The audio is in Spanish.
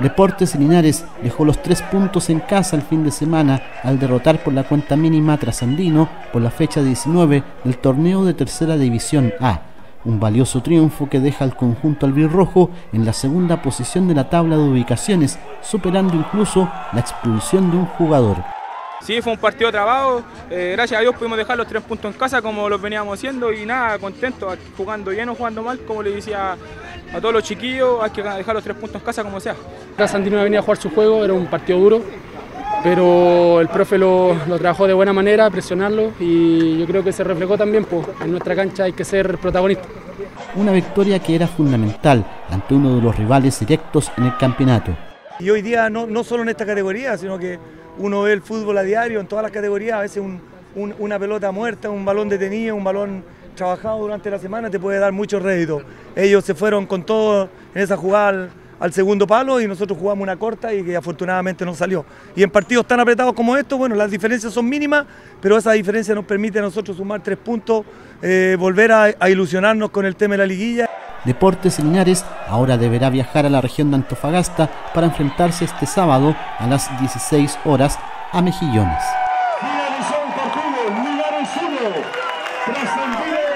Deportes Linares dejó los tres puntos en casa el fin de semana al derrotar por la cuenta mínima Trasandino por la fecha 19 del torneo de Tercera División A. Un valioso triunfo que deja al conjunto albirrojo en la segunda posición de la tabla de ubicaciones, superando incluso la expulsión de un jugador. Sí, fue un partido trabajo. Eh, gracias a Dios pudimos dejar los tres puntos en casa como los veníamos haciendo y nada, contentos, jugando bien o jugando mal, como le decía a todos los chiquillos, hay que dejar los tres puntos en casa como sea. Santino venía a jugar su juego, era un partido duro, pero el profe lo, trabajó de buena manera, presionarlo y yo creo que se reflejó también, pues en nuestra cancha hay que ser protagonista. Una victoria que era fundamental ante uno de los rivales directos en el campeonato. Y hoy día no, no solo en esta categoría, sino que uno ve el fútbol a diario en todas las categorías, a veces una pelota muerta, un balón detenido, un balón trabajado durante la semana te puede dar mucho rédito. Ellos se fueron con todo en esa jugada al, segundo palo y nosotros jugamos una corta y que afortunadamente no salió. Y en partidos tan apretados como estos, bueno, las diferencias son mínimas, pero esa diferencia nos permite a nosotros sumar tres puntos, eh, volver a ilusionarnos con el tema de la liguilla. Deportes Linares ahora deberá viajar a la región de Antofagasta para enfrentarse este sábado a las 16 horas a Mejillones. Sebastian Villa.